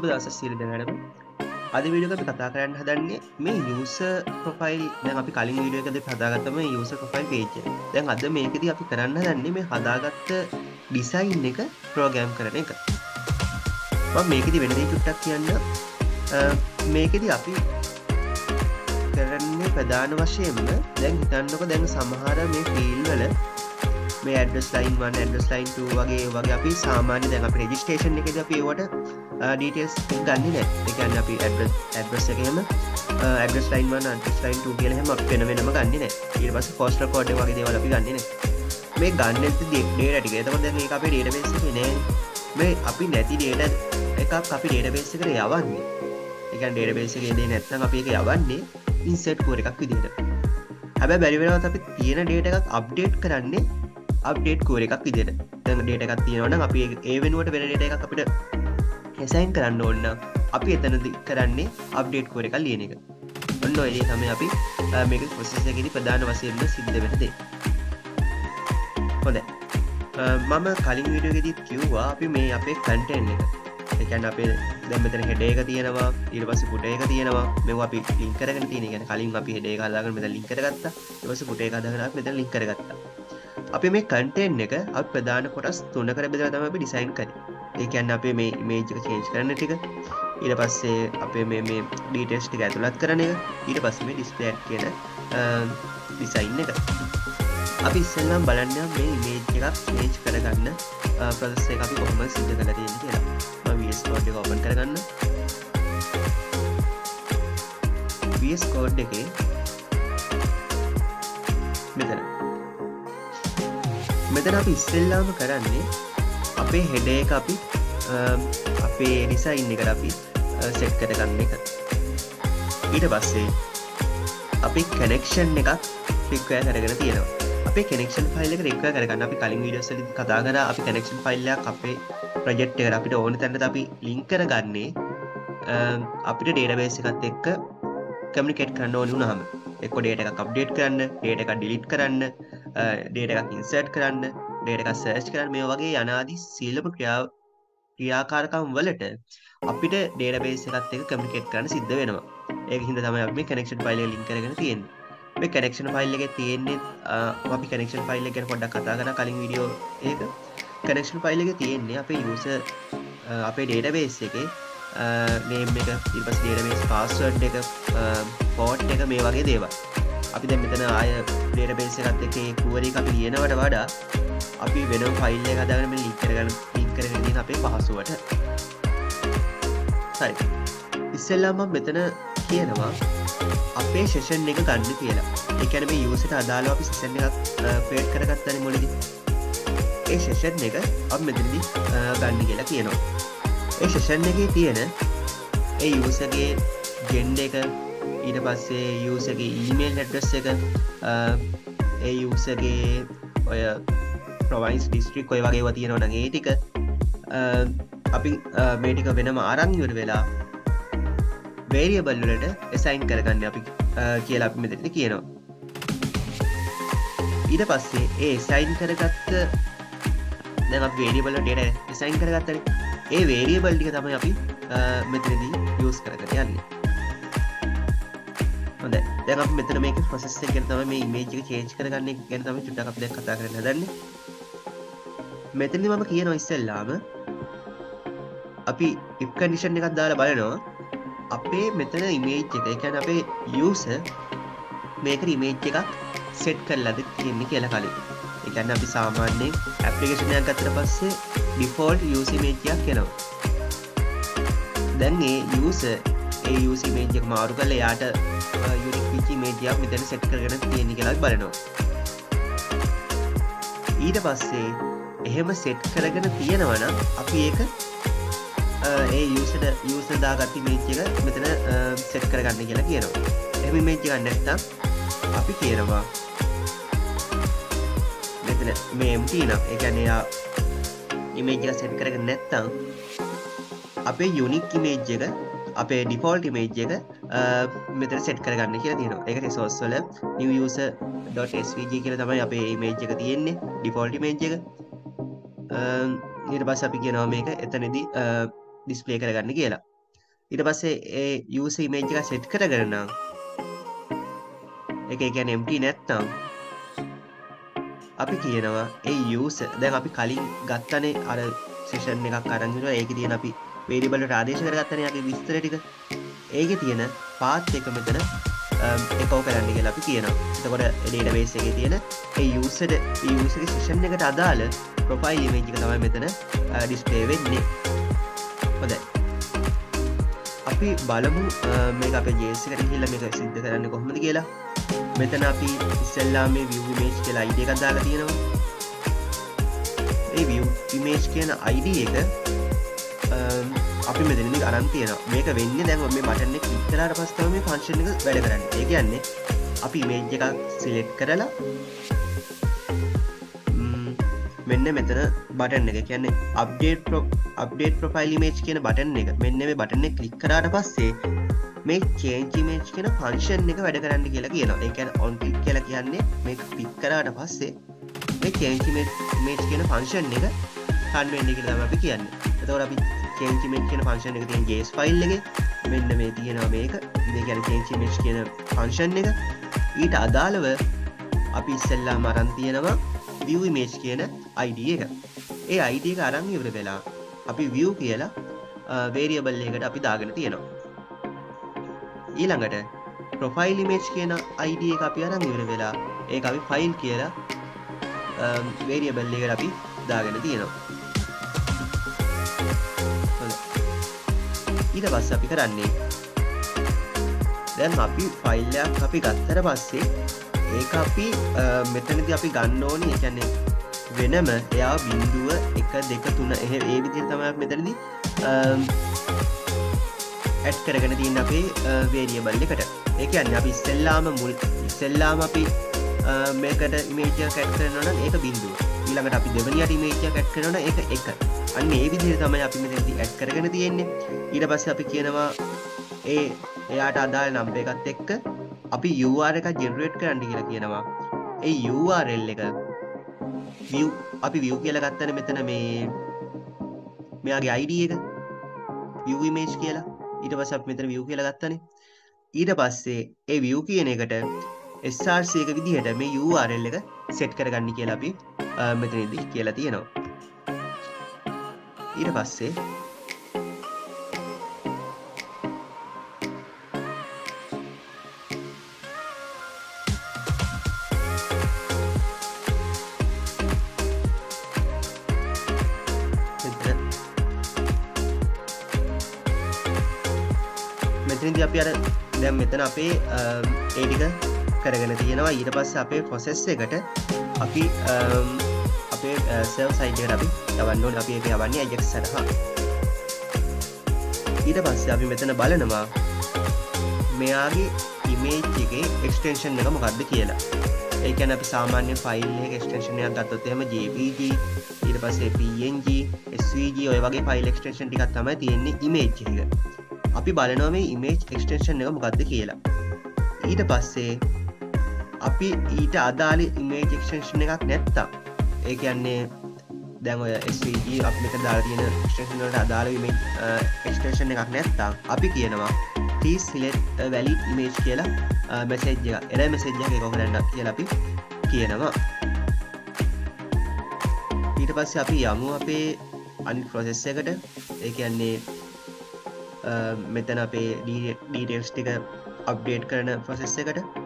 සුබ දවස සිල් දෙනටම. අද විඩියක අපි කතා කරන්න හදන්නේ මේ යස ප්‍රොෆයිල් දැන් අපි කලින් විඩියකද හදාගත්තම යස ප්‍රොෆයිල් පේච දැන් අද මේකද අපි කරන්න දන්නේ මේ හදාගත්ත ඩිසයින් එක ප්‍රෝගෑම් කරන එක. මේකෙදි වෙනදී චුට්ටක් කියන්න. මේකෙද අපි කරන්නේ ප්‍රධාන වශයෙන්ම දැන් හිතන්නක දැන් සමහර මේ ෆිල් වල මේ ඇඩස් ලයින් වන් ඇඩස් ලයින් වගේ වගේ අපි සාමාන්‍ය දැන් අප රජිස්ටේෂන් එක අපි ඒවට ඩීටස් ගන්න නෑ එකන්න අපි ඇඩස් එකම ඇඩස් ලයින් වන් අන්ටස් ලයින් කියලහම පෙන වෙනම ගන්න නෑ ඉට පස පෝස්ට කෝඩ් වගේ දේවල අපි ගන්නන මේ ගන්න දෙක්නේ ටික. තම දැන් එක අපේ ඩේටබේස නෑ. මේ අපි නැති ඩේට එකක් අපි ඩේටබේස කර යවන්නේ. එක ඩේටබේසගේ දේ නැත්නම් අපි එක යවන්නේ ඉන්සෙට් කෝර එකක් විදිට හැබ බැරිවෙනවත් අපි තියෙන ඩේට එකක් අප්ඩේට් කරන්නේ අප්ඩේට් කෝර එකක් විදිට තැන් ඩේට එකක් තියෙනවන අපි ඒ වෙනුවට වෙන ඩේට එකක් අපිට හෙසයින් කරන්න ඕන්න අපි එතනදි කරන්නේ අප්ඩේට් කෝර එකක් ලියන එක. ඔන්න ඔයදේ තම අපි මේක පොසෙසගෙනි ප්‍රධාන වසයෙන්ම සිද්ධ වෙනදේ හොඳ මම කලින් විඩියගෙදත් කිව්වා අපි මේ අපේ කන්ටෙන් එක. එකැන් අපේ දැමතන හෙඩේක තියෙනවා ඉරපස පුටේක තියෙනවා. මෙ අපි ලින්කරගෙන තියෙන ගැන කලින් අපි හෙඩේ කාලාග මෙත ලින්කරගත්ත ඉවස පුටේ කදගන මෙත ලින්කරගත්තා අපි මේ කන්ටෙන් එක අප ප්‍රධාන කොටස් තුන්න කර බෙදර තම අපි ඩිසයින් කර ඒකන්න අපේ මේ මේජක චේන්ජ් කරන්න ටික. ඊට පස්සේ අපේ මේ මේ ඩීටෙස් ටික ඇතුළත් කරන එක. ඊට පස්ස මේ ඩිස්පලට් කියන ඩිසයින් එක. අපි ඉස්සල්නම් බලන්න මේ මේජ් එකක් මේජ් කරගන්න ප්‍රදස්සේ අපි කොහොම සිද්ධ කළ තියෙන කියලා. විස් කෝඩ් එක ඔපන් කරගන්න. විස් කෝඩ් එකේ මෙතන. මෙතන අපි ඉස්සෙල්ලාම කරන්නේ අපේ හෙඩේ එක අපි අපේ නිසා ඉන්න එකට අපි සෙට් කරගන්න එක. ඊට පස්සේ අපි කනෙක්ෂන් එකක් ික්වය කරගෙන තියෙනවා. අපේ කෙනෙක්ෂන් ෆයිල් එක රික්ව කරගන්න අපි කලින් විඩියෝසල කතා කර අපි කනෙක්ෂන් ෆයිල්ලයක් අපේ ප්‍රජෙට් එක අපිට ඕන තැනට අපි ලිංක් කරගන්නේ. අපිට ඩේටබේස එකත් එක්ක කමිකෙට් කරන්න ඕනු නහම එක්ක ඩේට එක අප්ඩේට් කරන්න ඩේට එක ඩිලිට් කරන්න ඩේට එකක් ඉන්සර්ට් කරන්න ඩේට එකක් සර්ච් කරන්න මේ වගේ යනාදී සීලම ක්‍රියාව ක්‍රියාකාරකම් වලට අපිට ඩේටබේස් එකත් එක කමිකෙට් කරන්න සිද්ධ වෙනවා. ඒ හිද තම මේ කනෙක්ෂන් පයිල ලින් කරගෙන තියෙන් මේ කනෙක්ෂන් ෆයිල් එක තියෙන්නේ අපි කනෙක්ෂන් ෆයිල් ගැන පොඩක් කතා කන කලින් විඩියෝ ඒක කනෙක්ෂන් ෆයිල් එක තියෙන්නේ අපේ යුස අපේ ඩේටබේස් එක. නේම් එක ඉපස් ඩේටබේස් පාස්වර්ඩ් එක පෝට් එක මේ වගේ දේවා අපි දැ මෙතන ආය ඩේට බේස එකත් එක කුවරි අපි ලියනවට වඩා අපි වෙන ෆයිල්ල කදාගම ලික්කරගන්න ලික්කරගෙන අපේ පහසුවට. සයි ඉස්සෙල්ලාම මෙතන කියනවා අපේ ශෂන් එක ගන්න කියලා. එකැනම යුසට අදාලා අපි සිසන් එකක් පේට් කරගත්තන මොලදි. ඒ ශෂන් එක අප මෙතනදි ගන්න කියලා කියනවා. ඒ ශෂන් එක තියෙන ඒ යුසගේ ගෙන්ඩ එක ඊට පස්සේ යසගේ ඊමේල් හැඩ්‍රස් එක ඒ යසගේ ඔය ප්‍රවයින්ස් ඩිස්ට්‍රික් ඔය වගේ වතියෙනවන ඒ ටික අපි මේටික වෙනම ආරංයුර වෙලා වේරියබල්ලට එසයින් කරගන්න අපි කියලා අපි මෙතට කියනවා. ඊට පස්සේ ඒ සයින් කරගත්ත දැ වේඩියබල ඩේට එසයින් කරගත්තන. ඒ වේරියබල්ටික තමයි අපි මෙතනදී යස් කරගට යන්නේ. හොඳ දැන් මෙතන මේක ප්‍රසෙස් එක ගැන තමයි මේ ඉමේජ් එක චේන්ජ් කරගන්න ගැන තමයි චුට්ටක් අපි දැන් කතා කරන්න හදන්නේ. මෙතනදි මම කියනවා ඉස්සෙල්ලාම අපි if condition එකක් දාලා බලනවා. අපේ මෙතන ඉමේජ් එක ඒ කියන්නේ අපේ user මේකට ඉමේජ් එකක් සෙට් කරලාද තියෙන්නේ කියලා කලින්. ඒ කියන්නේ අපි සාමාන්‍යයෙන් ඇප්ලිකේෂන් එකක් ගත්තට පස්සේ default user image එකක් එනවා. දැන් ඒ user ඒ යුස මේජක් මාරු කල යාට යුනික් පිචි මේජයක් මෙතැන සෙට් කරගෙන තියෙන කියලක් බලනවා. ඊට පස්සේ එහෙම සෙට් කරගෙන තියෙනවන අපි ඒක ඒ යුසට යුසදා ගත්ති මේච් එක මෙතන සෙට් කරගන්න කියලා කියනවා. එම මේච් ගන්න නැත්තම් අපි කියනවා මෙතන මේම්ටීන එකනයා ඉමේජ්ක සෙට් කරගන්න නැත්තම් අපේ යුනික් ඉමේජ් එක අපේ ඩිෆෝල්ට මේජ් එක මෙතර සෙට් කරගන්න කියලා තියෙනවා. එක සෝස්වල නිවස.ස්වG කියල තමයි අපේ මේජ් එක තියෙන්නේ ඩිෆෝල්ටි මේජ් එක. නිර්බස් අපි කියනවා මේක එතනදී ඩිස්පලේ කරගන්න කියලා. ඉට පස්සේ ඒ යස ඉමේජ් එක සෙට් කරගරන්න එක ගැන එම්ට නැත්නම් අපි කියනවා ඒ යස දැන් අපි කලින් ගත්තනේ අර සේෂන් එකක් අරංගුව ඒක තියෙන අපි වේඩිබල රාදේශ කරගත්තනයගේ විස්තර ටික. ඒක තියෙන පාත් එක මෙතන um, එකෝ කරන්න කියලා අපි කියන එතකොට ඩේට බේස් එක තියෙන ඒ යුසට යුසක ශිෂන් එකට අදාළ ප්‍රොෆයිල් ඉමේජික තමයි මෙතන uh, ඩිස්පේ වෙන්නේ. හොදයි අපි බලමු uh, මේ අප ජේසිකට හිල්ල මේක සිද්ධ කරන්න කොහොමද කියලා. මෙතන අපි ඉස්සල්ලා මේ විය් මේජ් කියලා අයිඩ එකක් දාලා තියෙනවා. ඒ විය් ඉමේජ් කියන අයිඩ එක um, අපි මෙතනදි අරන් තියෙන මේක වෙන්න දැන් මේ බටන්න ඉතරට පස්තව මේ ෆංශණ එක වැඩ කරන්න. ඒ කියන්නේ අපි මේජ් එකක් සිලෙක්් කරලා මෙන්න මෙතන බටන් එක. කියන්නේ අප්ඩේට් අප්ඩේට් ප්‍රොෆයිල් මේච් කියන බටන් එක. මෙන්න මේ බටන කලික් කරට පස්සේ මේ චේන්චිමේච් කියෙන ෆංක්ෂන් එක වැඩ කරන්න කියලා කියන එකන ඔන් පික් කියලා කියන්නේ මේ පික් කරට පස්සේ මේ චේන්චිමේච් කියන ෆංක්ෂන් එක කන්වෙන්ඩ එක තම අපි කියන්න. එතවට අපි චේන්චිමේච් කියන ෆංක්ෂන් එක තියෙන් ගේස් ෆයිල් එක. මෙන්න මේ තියෙනවා මේක. මේ ගැන චේන්චිමේච් කියන ෆංක්ෂන් එක. ඊට අදාළව අපි ඉස්සෙල්ලා මරන් තියෙනවා view image කියන ID එක. ඒ ID එක අරන් ඉවර වෙලා අපි view කියලා වේරියබල් එකට අපි දාගෙන තියෙනවා. ඊළඟට ප්‍රොෆයිල් ඉමේජ් කියන ID එක අපි අරන් ඉවර වෙලා ඒ අපි ෆයිල් කියලා වේරියබල් එකට අපි දාගෙන තියෙනවා. ඊට පස්ස අපි කරන්නේ දැන් අපි ෆයිල්ලයක් අපි ගත්තර පස්සේ ඒක අපි මෙතනද අපි ගන්න ඕනි. එකන්නේ වෙනම එයා බින්දුව එක දෙක තුන එහ ඒ විදිර තමයක් මෙතනදී ඇට් කරගෙන තින්න අපේ වේරිය බල්ල එකට. ඒක අන්න අපි ඉස්සෙල්ලාම මුල් ඉස්සෙල්ලාම අපි මේකට ඉමේජ කැට් කරනන ඒක බින්දුව ඊළඟට අපි දෙවනියට ඉමේජ කැට් කරන එක එක. අන්න ඒ විදිර තමයි අපි මෙතැදි ඇට් කරගෙන තියෙන්නේ. ඊට පස්ස අපි කියනවා ඒ එයාට අදාළ නම්බ එකත් එක්ක අපි UR එක ජෙනරේට් කරන්න කියලා කියනවා. ඒ URL එක view අපි view කියලා ගත්තන මෙතන මේ මෙයාගේ ID එක. view image කියලා. ඊට පස්සේ අපි මෙතන view කියලා ගත්තනේ. ඊට පස්සේ ඒ view කියන එකට SRC එක විදිහට මේ URL එක සෙට් කරගන්න කියලා අපි මෙතනදී කියලා තියෙනවා. ඊට පස්සේ මෙතනදි අපි අර දැම් මෙතන අපේ ඒටික කරගෙන තියෙනවා. ඊට පස්ස අපේ පොසෙස් එකට අපි අපේ සව් සයිටකට අපි යවන්නෝන් අපි එක යවන්නේ ඇජෙක් සටහා ඊට පස්ස අපි මෙතන බලනවා මෙයාගේ ඉමේජ්ගේ එක්ස්ටේෂන් එක මොකක්ද කියලා. ඒකැන අපි සාමාන්‍ය ෆයිල් එක්ස්ටේෂනයක් ගත්තොත් එම ජPG ඊට පස්සේ PNG SVG ඔය වගේ ෆයිල් එක්ස්ටේෂන් ටිකක් තමයි තියෙන්නේ ඉමේජ් එක. අපි බලනොම ඉමේජ් එක්ස්ටේෂන් එක මොකක්ද කියලා. ඊට පස්සේ අපි ඊට අදාලි ඉමේජ් එක්ෂේෂන් එකක් නැත්තා ඒ කියන්නේ දැන් ඔය SVG අපිට දාතියන ක්ෂේෂනට අදාළ එක්ස්ටේෂන් එකක් නැත්තා අපි කියනවා සිලෙට් වැලි ඉමේජ් කියලා මෙසේජ්ජ එර මෙසේජ්ජ එක කොහරන්න කියල අපි කියනවා. ඊට පස්ස අපි යමු අපේ අනි ප්‍රොසෙස්ස එකට. ඒ කියන්නේ මෙතන අපේ ඩීටෙල්ස් ටික අප්ඩේට් කරන ප්‍රසෙස් එකට.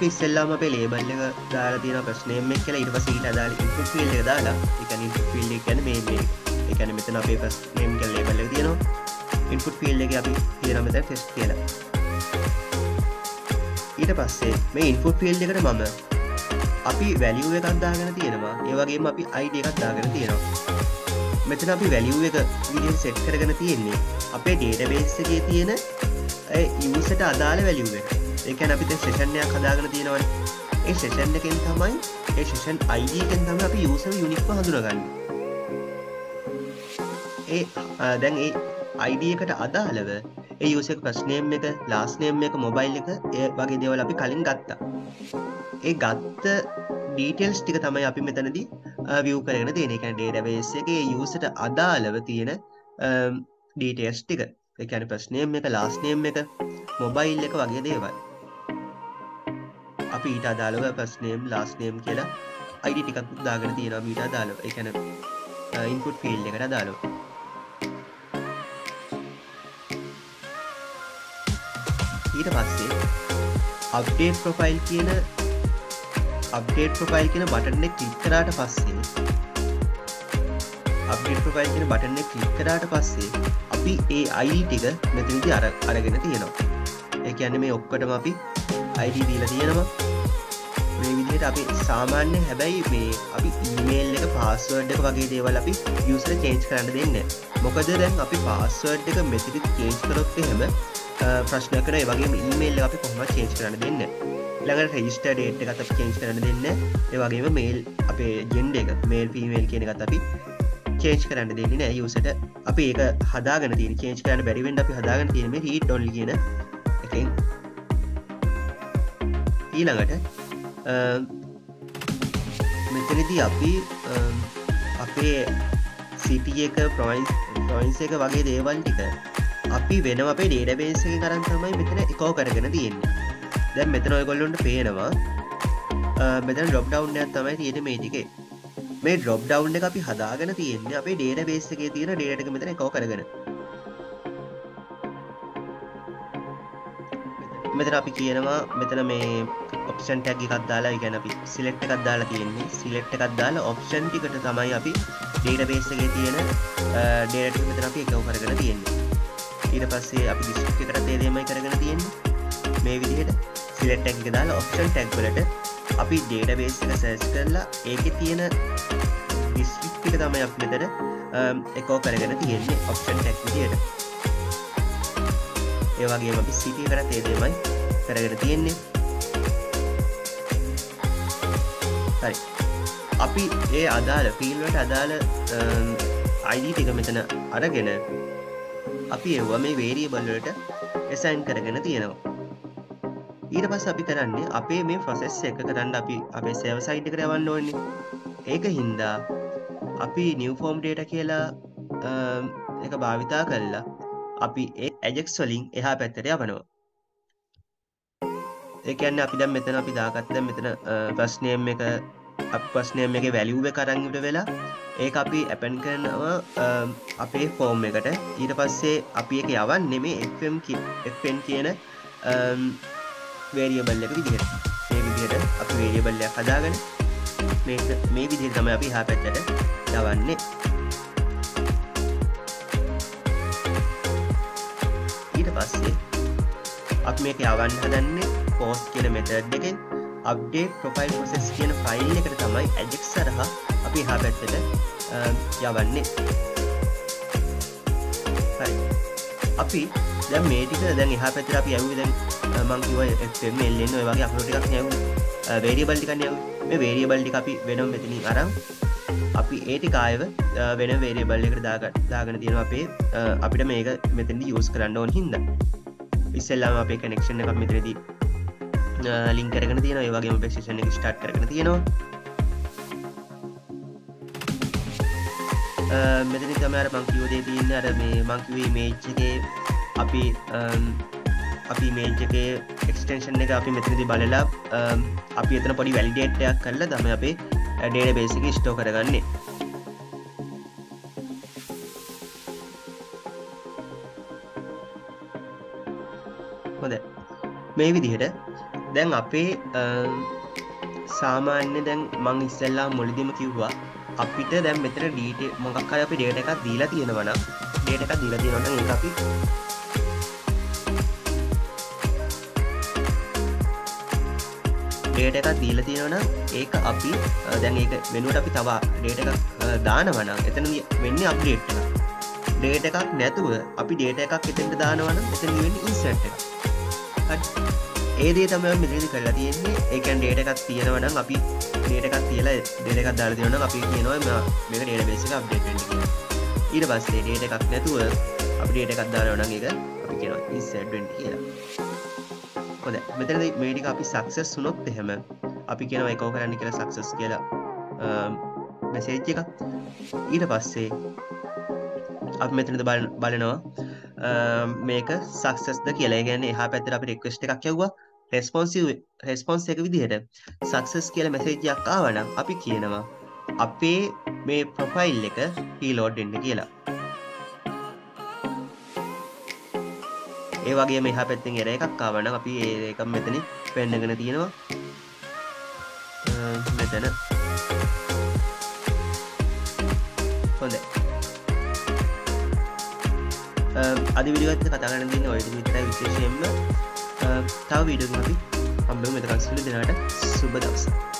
අපි ඉස්සෙල්ලාම අපේ ලේබල් එක දාලා තියෙන ප්‍රශ්නයම කියලා. ඊට පස්සේ ඊට අදාළ ඉන්පුට් ෆීල්ඩ් එක දාලා ඒ කියන්නේ ඉන්පුට් ෆීල්ඩ් එක කියන්නේ මේ මේ ඒ කියන්නේ මෙතන අපේ ෆස්ට් නේම් කියලා ලේබල් එක තියෙනවා. ඉන්පුට් ෆීල්ඩ් එකේ අපි කියනවා මෙතන ටෙස්ට් කියලා. ඊට පස්සේ මේ ඉන්පුට් ෆීල්ඩ් එකට මම අපි වැලිුව එකක් දාගෙන තියෙනවා. ඒවගේම අපි අයිඩ එකක් දාගෙන තියෙනවා. මෙතන අපි වැලිුව එක විඩිය සෙට් කරගෙන තියෙන්නේ අපේ ඩේටබේස් එකේ තියෙන යසට අදාළ වැලිුව එක. ඒකැන අපිට ශේෂණයක් හදාගෙන තියෙනවන. ඒ ශේෂන් එකෙන් තමයි ඒ ශේෂන් අයිඩකෙන් තම අපි යුස යුනික්ව හඳුනගන්න. ඒ දැන් ඒ අයිඩ එකට අදාළව ඒ යුසෙක් ප්‍රශ්නයම් එක ලාස්නයම් එක මොබයිල් එක ඒ වගේ දෙවල අපි කලින් ගත්තා. ඒ ගත්ත ඩීටෙල්ස් ටික තමයි අපි මෙතනදී විය් කරගෙන තියෙන එක ඩේටබේස් එක යසට අදාළව තියෙන ඩීටේස් ටික. එකැන ප්‍රශ්නයම් එක ලාස්නයම් එක මොබයිල් එක වගේ දේවල්. අපි ඊට අදාළව ප්‍රශ්නයම් ලාස්නයම් කියලා අයිඩි ටිකක් දාගෙන තියෙන මීට අදාළව. එකැන ඉන්පුට් ෆිල් එකට අදාළව. ඊට පස්සේ අප්ඩේට් ප්‍රොෆයිල් කියන අප්ඩේට් ප්‍රොෆයිල් කියන බටන්න කලික් කරාට පස්සේ අප්ඩේට් ප්‍රොෆයිල් කියන බටන්න කලික් කරාට පස්සේ අපි ඒ අයි ටික මෙතනිදි අර අරගෙන තියෙනවා. ඒ ඇන්න මේ ඔක්කටම අපි අයිඩ දීල තියෙනවා. මේ විදිහට අපි සාමාන්‍ය හැබැයි මේ අපි ඉමේල් එක පාස්වර්ඩ් එක වගේ දේවල් අපි යුසර චේන්ජ් කරන්න දෙන්න මොකද දැන් අපි පාස්වර්ඩ් එක මෙතිරි චේන්ජ් කරොත් එහෙම ප්‍රශ්න කර වගේ ඉමේල් අපි කොහම චේන්ජ් කරන්න දෙන්න ළඟට රෙජිස්ට ඩේට් එකත් චේන්ස් කරන දෙන්න ඒවගේම මේල් අපේ ජෙන්ඩ එක මේල් පිමේල් කියන එකත් අපි චේන්ච් කරන්න දෙන්න නෑ යුසට අපි ඒක හදාගන ති චේන්ච් කරන බැරිවෙන්ට අපි හදාගන තිීම හිට ොල් කියන එක ඊළඟට මෙතනදී අපි අපේ සිටිය එක ප්‍රයින්ස් ප්‍රයින්ස එක වගේ දේවල් ටික අපි වෙන අපේ ඩේඩබේසක කරන් තමයි මෙතන එකෝ කරගෙන තියෙන්නේ. දැන් මෙතන ඔයගොල්ලොන්ට පේනවා මෙතන ඩොප් ඩවන්් තමයි තියෙන මේටිකේ මේ ඩොප් ඩවන්් එක අපි හදාගෙන තියෙන්නේ අපේ ඩේට බේසගේ තියෙන ඩේටක මෙතන කෝ කරගෙන. මෙතන අපි කියනවා මෙතන මේ ඔප්ෂන් ටැක් එකක් දාලා ගැන අපි සිලෙක්ට එකක් දාලා තියෙන්නේ. සිලෙක්ට එකක් දාලා ඔප්ෂන් ටිකට තමයි අපි ඩේට බේසගේ තියෙන ඩේට මෙතන අපි එකව කරගෙන තියෙන්නේ. ඊට පස්සේ අපි දිස්ට්‍රික් එකට තේදමයි කරගෙන තියෙන්නේ. මේ විදිහට සිලෙට් එක දාලා ඔප්ෂන් ටැක්වලට අපි ඩේට බේස් එක සෑස් කරලා ඒක තියෙන ඩිස්ටික් තමයි අප මෙතර එකෝ කරගෙන තියෙන්නේ ඔප්ෂන් ටැක් විදියට ඒවගේ අපි සිටිය කර තේදමයි කරගෙන තියෙන්නේ. හරි. අපි ඒ අදාළ පිල්වට අදාළ අයිඩී ටික මෙතන අරගෙන අපි එව්ව මේ වේරිය බල්ලට එසයින් කරගෙන තියෙනවා. ඊට පස් අපි කරන්නේ අපේ මේ ෆොසෙස් එක කරන්න අපි අපේ සෙව සයිට් එකට යවන්න ඕන්නේ ඒක හින්දා අපි නිවෆෝම් ඩේට කියලා එක භාවිතා කරලා අපි ඒ ඇජෙක්ස් වලින් එහා පැත්තට යවනවා. ඒකන්න අපි දැම් මෙතන අපි දාගත්ත මෙතන ප්‍රශ්නයම් එක ප්‍රශ්නයම එක වැලිව්ව කරංගට වෙලා ඒ අපි ඇපැන් කරනවා අපේ ෆෝම් එකට. ඊට පස්සේ අපි එක යවන් නෙමේ එම් කියන වේරියබල් එක විදිහට. මේ විදිහට අපි වේරියබල්ලයක් හදාගෙන මේ විදිහ තම අපි හා පැත්තට යවන්නේ. පස්සේ අප මේක යවන්න හදන්නේ පෝස් කියන මෙතඩ් එකෙන්. අප්ඩේට් ප්‍රොෆයිල් පොසෙස් කියන ෆයිල් එකට තමයි ඇජෙක් සරහ අපි හා පැත්තට යවන්නේ. අපි දැ මේටික දැන් එහ පැතර අපි ඇවි දැන් මංකිව එල්ලෙන්න වගේ අපලෝටිකක් නැව වේරියබල්ටිකන්න යව මේ වේරියබල්ටි අපි වෙනම් මෙතිනි අරම් අපි ඒටි කායව වෙන වේරියබල් එකට දාගත් දාගන තියෙන අපේ අපිට මේක මෙතැදි යස් කරන්න ඕන් හින්ද. ඉස්සල්ලාම අපේ කනෙක්ෂණ එකක් මෙතරදී ලින් කරගෙන තියෙන ඒවගේ පෙක්ෂණ එක ස්ටාට් කරන තියෙනවා. මෙතනි තමර මංකිවෝදේ තියන්න. අර මේ මංකිවේ මේච්චගේ අපි අපි මේජ්ජගේ එක්ස්ටේෂන් එක අපි මෙතනති බලලා අපි එතන පොඩි වැලිඩේට්ටයක් කරලා දම අපේ ඩේට බේසික ස්ටෝ කරගන්නේ. හොද මේ විදිහට දැන් අපේ සාමාන්‍ය දැන් මං ඉස්සල්ලා මුලිදිම කිව්වා අපිට දැම් මෙතර ඩීට මොකක් අපි ඩේට එකක් දීලා තියෙනවන ඩේට එකක් දීලා තියෙනවන අපි ඩේට එකක් දීල තියෙනවන ඒක අපි දැන් ඒක වෙනුවට අපි තවා ඩේට එකක් දානවන එතන වෙන්න අප්ඩේට් ඩේට එකක් නැතුව අපි ඩේට එකක් එතෙන්ට දානවන එතන වෙන්න ඉන්සට් ඒදේ තම මිදිරි කරලා තියෙන්නේ. ඒකන් ඩේට එකක් තියෙනවනම් අපි ඩේට එකක් කියලා ඩේට එකක් දාල තියෙන අපි කියනවා මේක ඩේට බේසික අප්ඩේට් ඊට පස්සේ ඩේට එකක් නැතුව අපි ඩේට එකක් දානවන එක අපි කියනවා ඉස්සඩ්වෙන්ට කියලා. හොද මෙතන මේටික අපි සක්සස් සුනොත් එහෙම අපි කියන එකෝ කරන්න කියලා සක්සස් කියලා. මැසේජ් එක ඊට පස්සේ අප මෙතනද බලනවා මේක සක්සස්ද කියලා. ගැන එහා පැතර අපි රික්වස්ට එකක් යව්වා රෙස්පොන්සිව් රෙස්පොන්ස් එක විදිහට සක්සස් කියල මැසේජයක් ආවනම් අපි කියනවා අපේ මේ ප්‍රොෆයිල් එක පීලෝඩ් එන්න කියලා. ඒ වගේ මෙහා පැත්තිෙන් එර එකක් කාවන අපි ඒ එකක් මෙතන පෙන්න්නගෙන තියෙනවා. මෙතන. හොඳ අද විඩිගත්ත කතාගන්න දින්න ඔයට විතර විශේෂයෙන්ම. තව වීඩියෝ අපි අම්බ මෙතකක්සලු දෙනාට සුබ දවසා